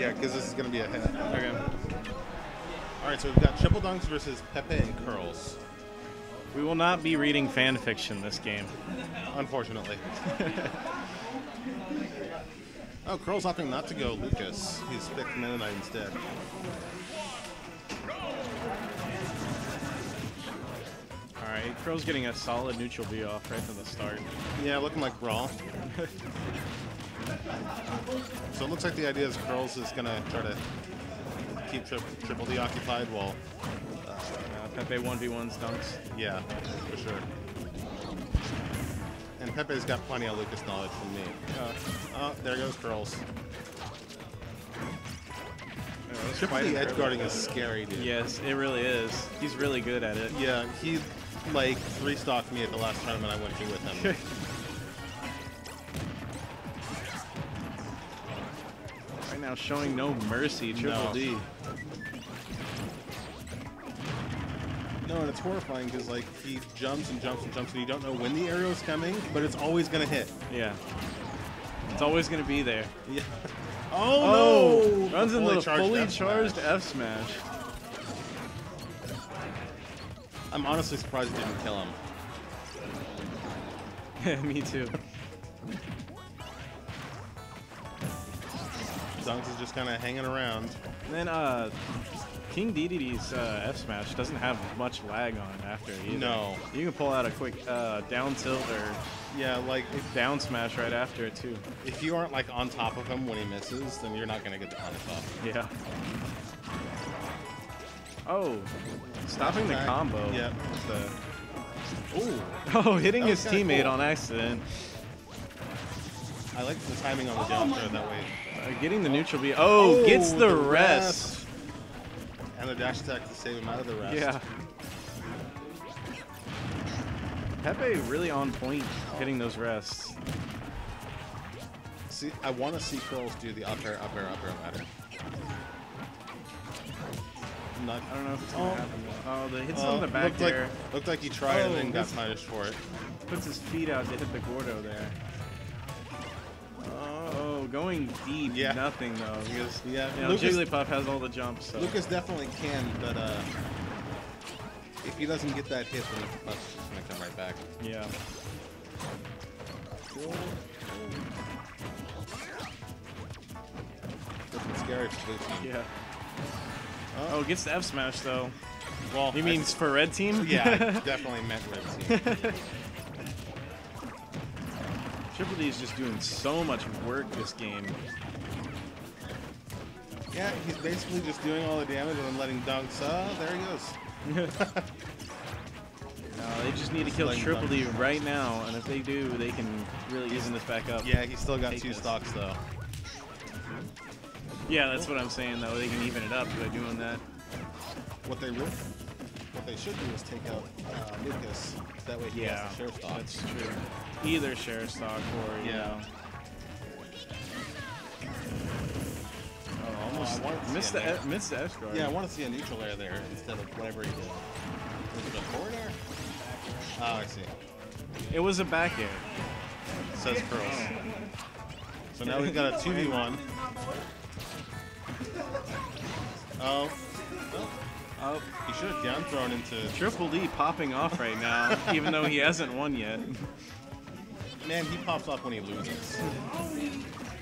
Yeah, because this is going to be a hit. Okay. All right, so we've got triple dunks versus Pepe and Curlz. We will not be reading fan fiction this game. Unfortunately. oh, Curlz opting not to go Lucas. He's picked Mennonite instead. All right, Crow's getting a solid neutral B off right from the start. Yeah, looking like Brawl. so it looks like the idea is Curlz is going to try to keep tri Triple D occupied while... Uh, Pepe 1v1's dunks. Yeah, for sure. And Pepe's got plenty of Lucas knowledge from me. Uh, oh, there goes Curlz. Triple D edge guarding is scary, dude. Yes, it really is. He's really good at it. Yeah, he like three stocked me at the last tournament I went to with him. now, showing no mercy, Triple No. D. No, and it's horrifying because like he jumps and jumps and jumps, and you don't know when the arrow's coming, but it's always gonna hit. Yeah. It's always going to be there. Yeah. Oh, Oh, no! Runs into the fully fully F charged. F smash. I'm honestly surprised it didn't kill him. Yeah, me too. Dunks is just kind of hanging around. And then uh, King DDD's uh, F smash doesn't have much lag on it after either. No. You can pull out a quick uh, down tilt or Yeah, like down smash right after it too. if you aren't like on top of him when he misses, then you're not gonna get the punish off. Yeah. Oh, stopping the combo. Yep. the- Ooh, Oh, hitting his teammate cool. on accident. I like the timing on the down throw that way. Uh, getting the neutral B. Oh, gets the, rest. And the dash attack to save him out of the rest. Yeah. Pepe really on point hitting those rests. See, I want to see Curls do the up air, up air, up air ladder. Not, I don't know if it's gonna Oh. happen. Oh, the hits Oh, on the back looked there. Like, looked like he tried and Oh, then got punished for it. Puts his feet out to hit the Gordo there. Oh, going deep. Yeah. Nothing though, because Yeah, you know, Lucas- Jigglypuff has all the jumps. So. Lucas definitely can, but uh, if he doesn't get that hit, then the puck's just gonna come right back. Yeah. Looking scary for blue team. Yeah. Oh, gets the F smash though. Well, he I- mean for red team? yeah, I definitely meant red team. Triple D is just doing so much work this game. yeah, he's basically just doing all the damage and then letting dunks. Oh, there he goes. No, they just need to kill Triple D right now, and if they do, they can really even this back up. Yeah, he's still got two this. stocks though. Yeah, that's what I'm saying though. They can even it up by doing that. What they really, what they should do is take out uh, Lucas. That way he Yeah, has the share stock. that's true. Either share stock or you Yeah. know. Oh, almost I to missed it the there. Missed the F guard. Yeah, I want to see a neutral air there instead of whatever he did. Was it a forward air? Oh, I see. It was a back air. Says Curlz. So now we've got a 2v1. Oh. Oh, He should have down thrown into. Triple D popping off right now, even though he hasn't won yet. Man, he pops off when he loses.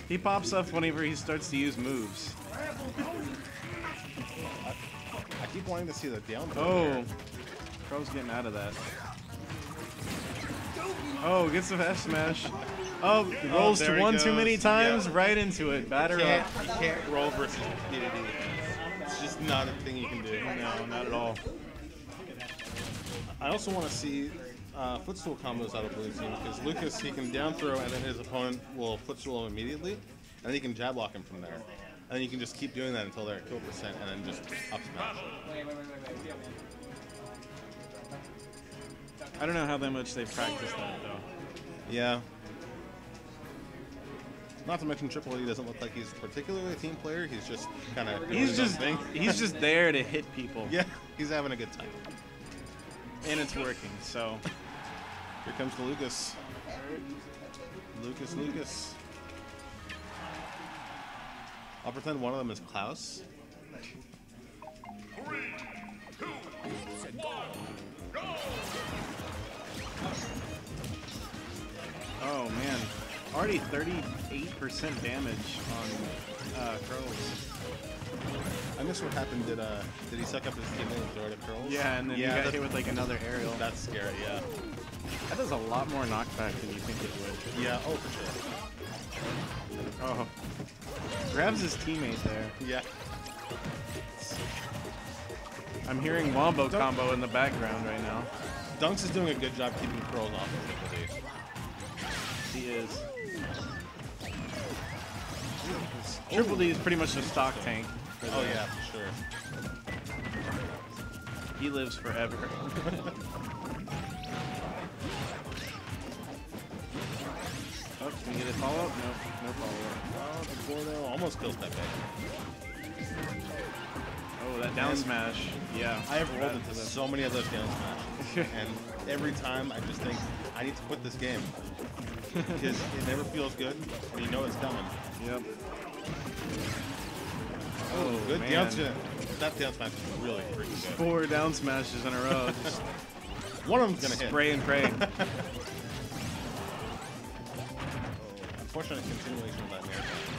He pops off whenever he starts to use moves. I keep wanting to see the down throw. Oh, there. Crow's getting out of that. Oh, gets the F smash. Oh, oh rolls there to one too many times, Yeah. right into it. Batter Can't, up. you can't roll versus DDD. It's just not a thing you can do. No, not at all. I also want to see uh, footstool combos out of blue team because Lucas he can down throw and then his opponent will footstool him immediately, and then he can jab lock him from there. And then you can just keep doing that until they're at kill percent, and then just up smash. I don't know how that much they've practiced that though. Yeah. Not to mention Triple E doesn't look like he's particularly a team player. He's just kind of He's just he's just there to hit people, yeah, he's having a good time. and it's working. So Here comes the Lucas. Lucas, Lucas. I'll pretend one of them is Claus. Oh man, already 38% damage on uh, Curlz. I miss what happened. Did uh did he suck up his teammate and throw it at Curlz? Yeah, and then yeah, you got hit with like another aerial. That's scary. Yeah. That does a lot more knockback than you think it would. Yeah. Oh, for sure. Oh. Grabs his teammate there. Yeah. I'm hearing wombo combo in the background right now. Dunks is doing a good job keeping Curlz off of D. He is. Triple D is pretty much a stock tank. Oh yeah, for sure. He lives forever. oh, can you get a follow up? No, no follow up. Oh, the Gordo almost kills Pepe. Oh, that down smash. Yeah. I have rolled into that- so many of those down smashes, and every time I just think I need to quit this game because it never feels good, and you know it's coming. Yep. Oh, oh, good man. down smash. That down smash is really freaking good. Four down smashes in a row. Just One of them's gonna hit. spray and pray. Oh, unfortunate continuation of that marathon.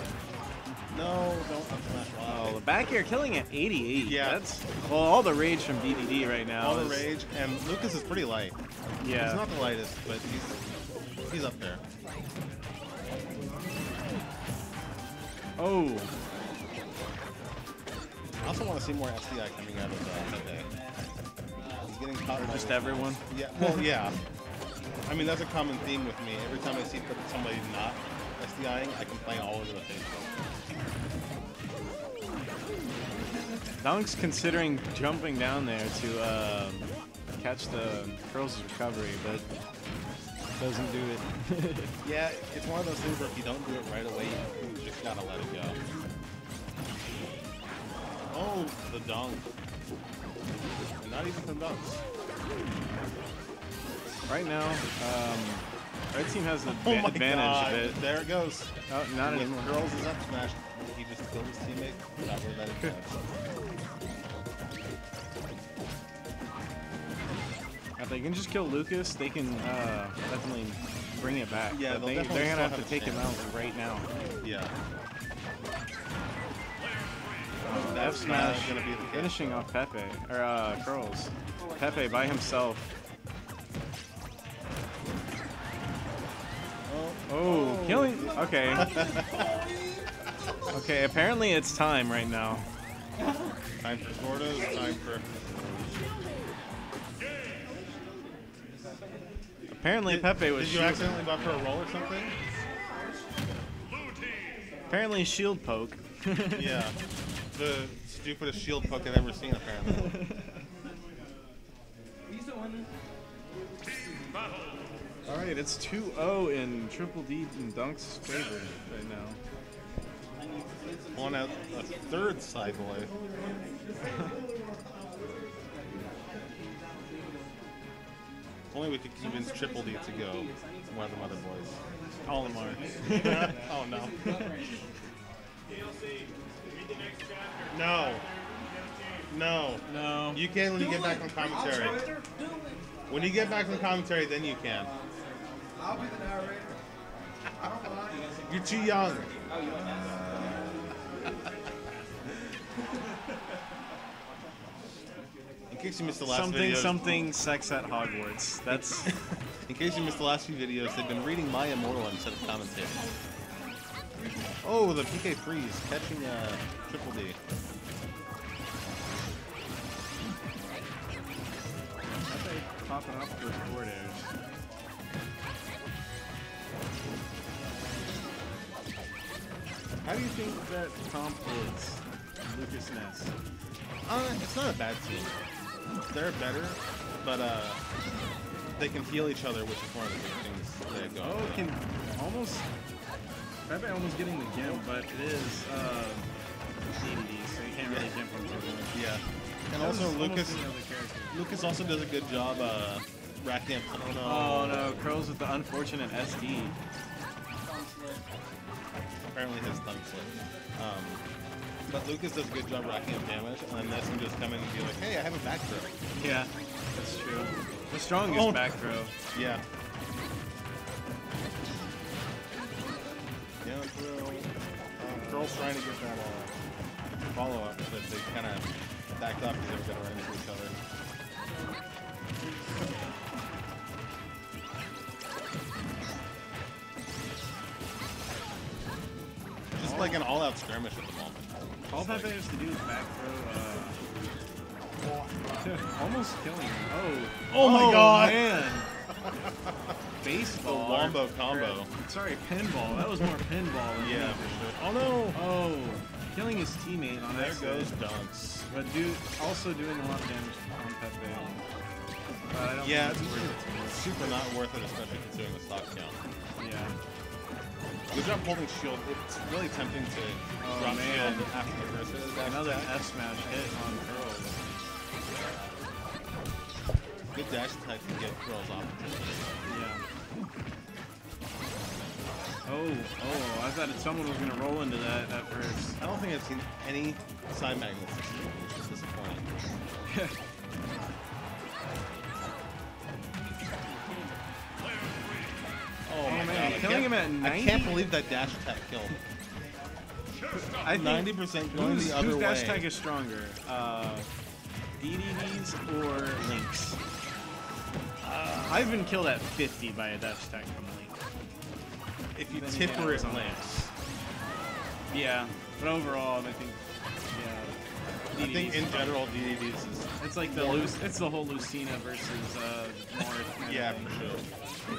No, don't up smash. Oh, Wow. the back air killing at 88. Yeah. That's well, all the rage from DDD right now. All the rage, and Lucas is pretty light. Yeah. He's not the lightest, but he's he's up there. Oh, I also want to see more SDI coming out of uh, Pepe. He's getting caught by just everyone. Yeah, well, yeah. I mean, that's a common theme with me. Every time I see somebody not SDIing, I complain all over the Facebook. Dunk's considering jumping down there to um, catch the Curls' recovery, but doesn't do it. Yeah, it's one of those things where if you don't do it right away, you just gotta let it go. Oh, the dunk. Not even from dunks. right now, um, our team has the Oh advantage god, of it. there it goes. Oh, not With anymore. Curlz is up smash, he just killed his teammate. Rid of that If they can just kill Lucas, they can uh, definitely bring it back. Yeah, they, they're gonna have to have a take him out right now. Yeah. F That's smash gonna be the finishing off Pepe or uh, Curlz. Pepe by himself. Oh, Oh, killing. Okay. okay. Apparently it's time right now. Time for Gordo, time for. Apparently Did, Pepe was. did you shield- accidentally buff her a roll or something? Apparently shield poke. Yeah. The stupidest shield poke I've ever seen, apparently. All right, it's 2-0 in Triple D and Dunk's favor right now. Pulling out a third side boy. Only we could convince Triple D to go. One of the other boys. All them are. oh no. No. No. No. You can when you get back from commentary. When you get back from commentary, then you can. I'll be the narrator. You're too young. Oh, case you missed the last something, videos, something, sex at Hogwarts. That's in case you missed the last few videos, they've been reading My Immortal instead of commentating. Oh, the PK freeze catching uh, Triple D. Popping off those forward airs. How do you think that Tom holds Lucas Ness? Uh, it's not a bad team. They're better, but uh, they can heal each other, which is one of the big things they go. Oh, can almost Pepe almost getting the gimp, but it is uh, DDD, so you can't really gimp him. Yeah. And That also Lucas any other character. Lucas also does a good job uh racking up oh no. Oh no, Curlz with the unfortunate SD. Apparently his thumb slipped. Um But Lucas does a good job racking up damage, and then Ness can just come in and be like, hey, I have a back throw. Yeah, that's true. The strongest Oh. back throw. Yeah. Down throw. Um, Curl's trying to get that uh, follow up, but they kind of backed up because they were going to run into each other. Just like an all-out skirmish at the moment. All Pepe has to do is back throw. Uh, almost killing him. Oh. Oh my God. man. Baseball. The wombo combo. or, sorry, pinball. That was more pinball. Than Yeah, anything. for sure. Oh no! Oh, killing his teammate on There accident. goes Dunks. But dude, also doing a lot of damage on Pepe. But I don't Yeah, it's it's worth it. super not worth it, especially considering the stock count. Yeah. Good job holding shield. It's really tempting to Oh, drop man. shield after the first hit of the dash Another. F smash hit on Curlz. Good dash attack can get Curlz off. Yeah. Oh, oh, I thought someone was gonna roll into that at first. I don't think I've seen any side magnets this year, which is disappointing. killing him at I can't believe that dash attack killed. I think 90% going who's, the other whose way. dash tag is stronger? Uh, DDDs or Links? Uh, I've been killed at 50 by a dash tag from Link. If you tip her, it lands. Yeah, but overall, I think, yeah. I think DDDs in general, DDDs is. It's like the Lu- it's the whole Lucina versus uh, Marth. Yeah, for sure.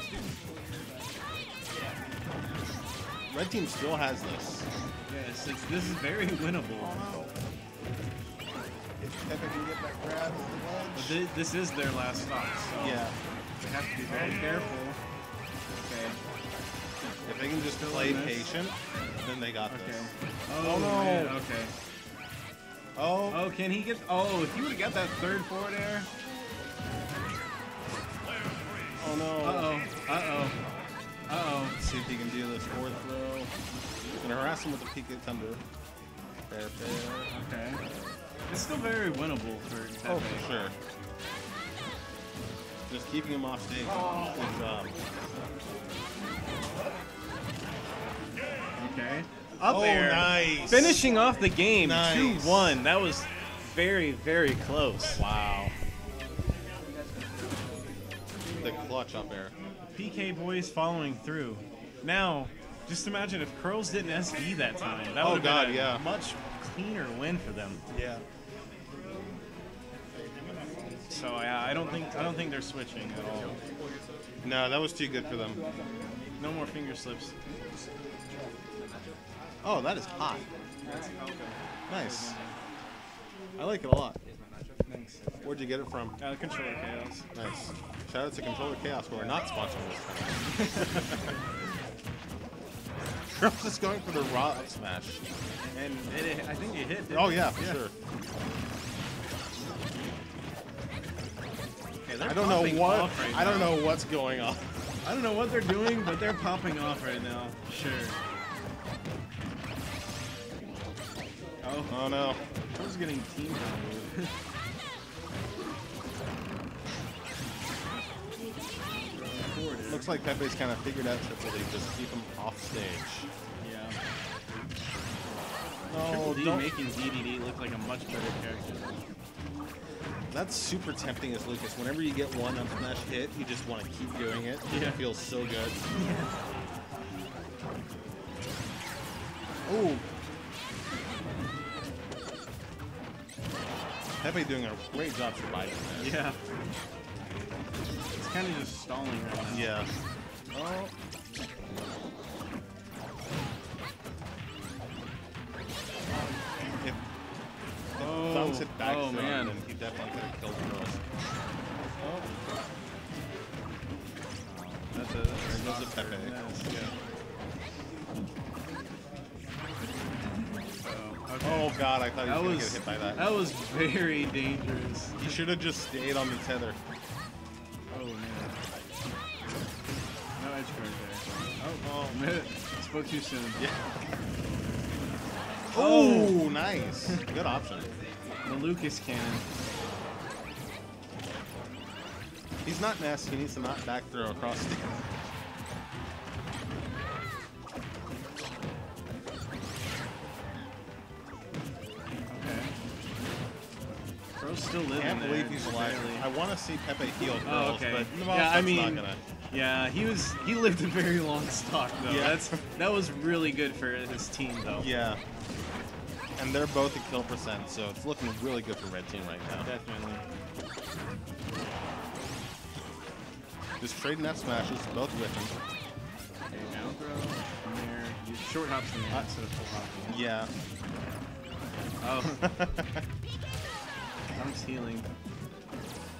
Red team still has this. Yes, it's, this is very winnable. If Pepe can get that grab But with thi- this is their last stop, so Yeah. they have to be very careful. Okay. If they can just Still play patient, then they got Okay. this. Oh, no. man, Okay. Oh, Oh, can he get? Oh, if he would have got that third forward air. oh no. Uh oh. Uh oh. Uh oh. Let's see if he can do this fourth throw. Gonna harass him with the peak of thunder. Fair, fair. Okay. It's still very winnable for Pepe. Oh, for sure. Just keeping him off stage. Good job. Okay. Up Oh, air. nice. Finishing off the game, 2-1. That was very, very close. Wow. The clutch up air. PK boys following through. Now, just imagine if Curlz didn't SD that time. That Oh, would have God, been a yeah. much cleaner win for them. Yeah. So yeah, I don't think I don't think they're switching at all. No, that was too good for them. No more finger slips. Oh, that is hot. Nice. I like it a lot. Thanks. Where'd you get it from? Uh, controller chaos. Nice. Shout out to Controller Chaos, who are not sponsoring this time. Trump is going for the raw up smash. And it, I think you hit. Oh yeah, for sure. Okay, I don't know what right I don't now. know what's going on. I don't know what they're doing, but they're popping off right now. Sure. Oh, Oh no. who's getting team comboed? Looks like Pepe's kind of figured out Triple D, just keep him off stage. Yeah. No, Triple D don't. making DDD look like a much better character. That's super tempting as Lucas. Whenever you get one up smash hit, you just want to keep doing it. Yeah. It feels so good. Ooh. Pepe doing a great job surviving that. Yeah. Kind of just stalling right now. Yeah. Oh. If, Oh, Thumbs hit back oh, man. then he definitely could have killed. Oh, That's a, there goes the Pepe. Yeah. Oh, oh, okay. Oh god, I thought he was that gonna get hit by that. that was very dangerous. He should have just stayed on the tether. Oh man. No edge guard there. Oh, Oh, spoke too soon. yeah. Oh, nice. Good option. The Lucas cannon. He's not nasty. He needs to not back throw across stage. Still living Can't there. believe he's alive. I want to see Pepe heal oh, Curlz, Oh, okay. but Yeah, I mean- gonna. Yeah, he was he lived a very long stock though. Yeah. That's that was really good for his team though. Yeah. And they're both at kill percent, so it's looking really good for red team right now. Definitely. Just trading F smashes, both whipping. Okay, down throw from there. You short hops from there instead of full hopping. Yeah. Oh, Dunk's healing.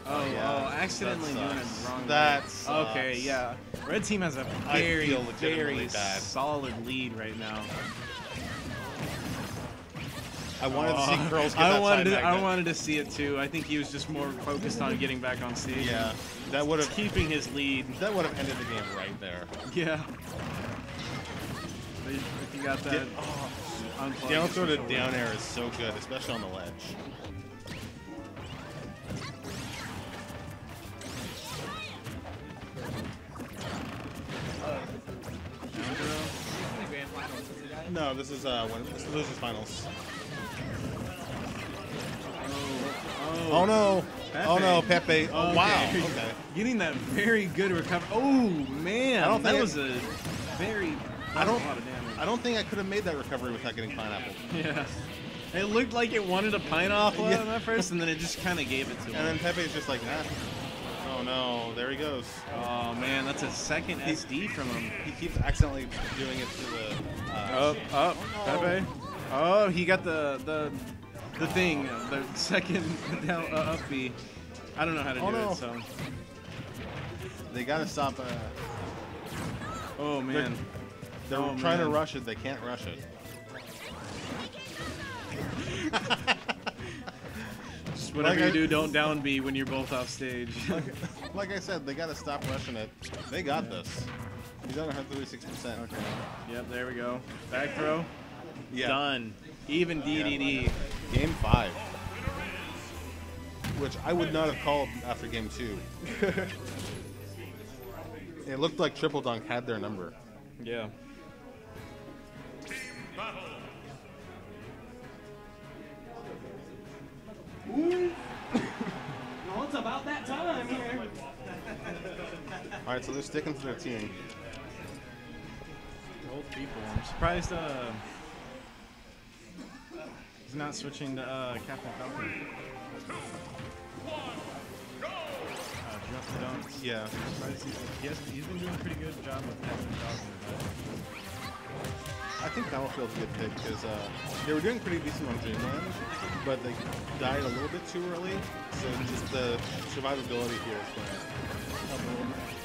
Oh, oh, yeah, oh, accidentally that doing it wrong. That's. Okay, yeah. Red team has a very, very bad. solid lead right now. I wanted to see Oh, Curlz get I that wanted to, I wanted to see it too. I think he was just more focused on getting back on stage. Yeah, that would have keeping his lead. that would have ended the game right there. Yeah. If you got that, Did- oh, down throw to down air is so good, especially on the ledge. No, this is uh, when this is losers finals. Oh, Oh no! Pepe. Oh no, Pepe! Oh Okay. wow! Okay. Getting that very good recovery. Oh man, I don't that think was a very. I don't. A lot of damage. I don't think I could have made that recovery without getting pineapple. Yeah. It looked like it wanted a pineapple Yeah. at first, and then it just kind of gave it to And him. And then Pepe's just like, ah. Oh no! There he goes. oh man, that's a second SD from him. He keeps accidentally doing it to the. Uh, Up, up, Oh. Pepe. Oh, he got the the the thing, the second down uh, up B. I don't know how to Oh, do no. it, so. They gotta stop. Uh, Oh man. they're Oh, trying to rush it. They can't rush it. Just whatever Like you I- do, don't down B when you're both off stage. Like I said, they gotta stop rushing it. They got this. He's on 136 percent. okay. Yep, there we go. Back throw. Yeah. Done. Even DDD. Game five. Which I would not have called after game two. it looked like Triple Dunk had their number. Yeah. Well, it's about that time here. All right, so they're sticking to their team. Old people. I'm surprised uh, he's not switching to uh, Captain Falcon. Uh, drop the dunks. Yeah. Surprised he's, he has, he's been doing a pretty good job with Captain Falcon. I think Battlefield's a good pick because uh, they were doing pretty decent on Dreamland, but they died a little bit too early. So just the survivability here is going to help a little bit.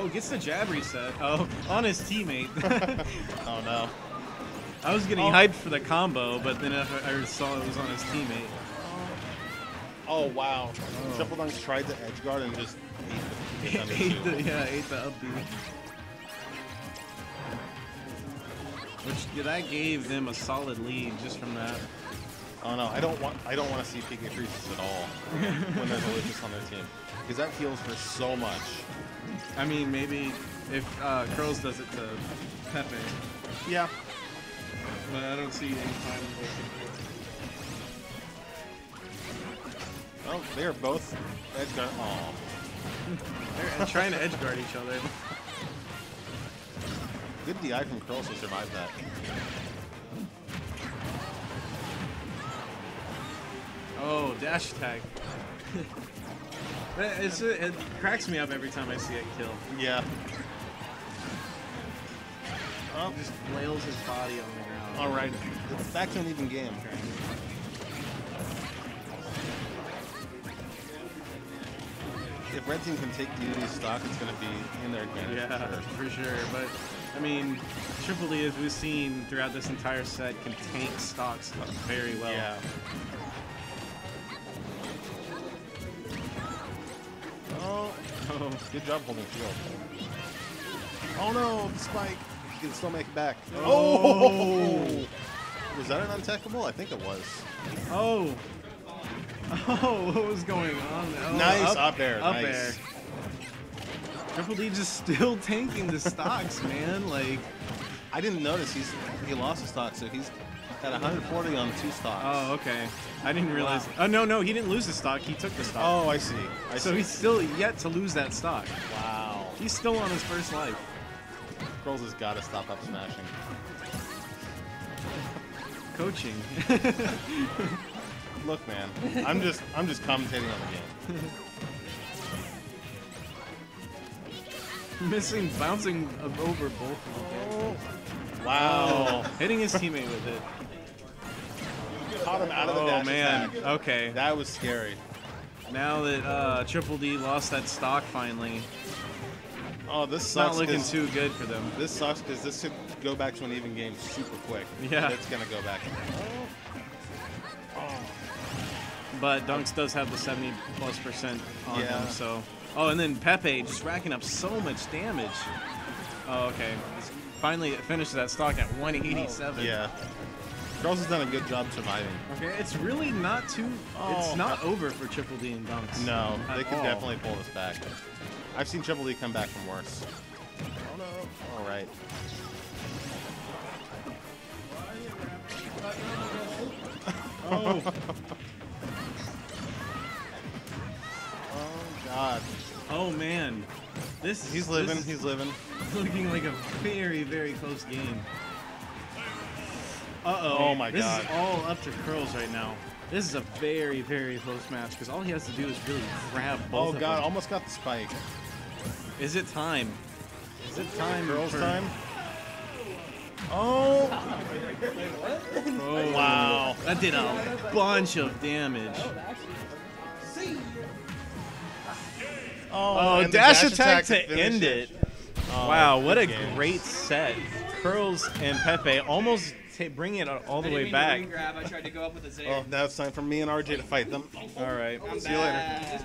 Oh, gets the jab reset. Oh, on his teammate. Oh no. I was getting Oh. hyped for the combo, but then I, I saw it was on his teammate. Oh wow. Triple Dunk tried to edge guard and just ate the, ate the, yeah, ate the up. Which yeah, that gave them a solid lead just from that. Oh no, I don't want I don't want to see freezes at all when there's a Lucas on their team because that heals for so much. I mean, maybe if uh, Curlz does it to Pepe, Yeah. but I don't see any time. Oh, they are both edge guard. Oh, They're trying to edge guard each other. good DI from Curlz to survive that. Oh, dash attack. It's, it cracks me up every time I see it kill. Yeah. Oh, Just flails his body on the ground. all right. It's back to an even game. If Red Team can take DD's stock, it's going to be in their advantage. Yeah, for sure. for sure. But I mean, Triple E, as we've seen throughout this entire set, can tank stocks very well. Yeah. Good job holding shield. Oh no, the spike. He can still make it back. Oh. Was that an untechable? I think it was. Oh. Oh, what was going on? Oh, Nice, up air, Up nice. air. Triple D just still tanking the stocks, man. Like, I didn't notice he's he lost his stock, so he's at 140 on two stocks. oh, okay. I didn't realize. Oh no, no, he didn't lose the stock. He took the stock. Oh, I see. I so see. he's still yet to lose that stock. wow. He's still on his first life. Curlz has got to stop up smashing. Coaching. Look, man, I'm just I'm just commentating on the game. Missing, bouncing over both of them. Wow. Hitting his teammate with it. Caught him out of the Oh man. attack. Okay. That was scary. Now that uh, Triple D lost that stock finally, Oh, this it's not sucks. looking too good for them. This sucks because this could go back to an even game super quick. Yeah. It's gonna go back. But Dunks does have the 70 plus percent on Yeah. him, so. Oh, and then Pepe just racking up so much damage. Oh, okay. Finally it finishes that stock at 187. Yeah. Curlz has done a good job surviving. Okay, it's really not too. Oh. It's not over for Triple D and Dunks. No, they could all. definitely pull this back. I've seen Triple D come back from worse. Oh no. All right. Oh, Oh god. oh man. This He's living. is He's living. looking like a very, very close game. Uh oh. Oh my this God. is all up to Curlz right now. This is a very, very close match because all he has to do is really grab both Oh of god. them. Almost got the spike. Is it time? Is it time? Curlz for- time. Oh. Oh, Wow. That did a bunch of damage. Oh, Oh, and the dash, attack, to finish end it. Oh, wow, what a game. great set. Curlz and Pepe almost ta bring it all the I didn't way mean back. ring Grab. I tried to go up with a oh, zero. Well, now it's time for me and RJ to fight them. All right. I'm See you later. bad.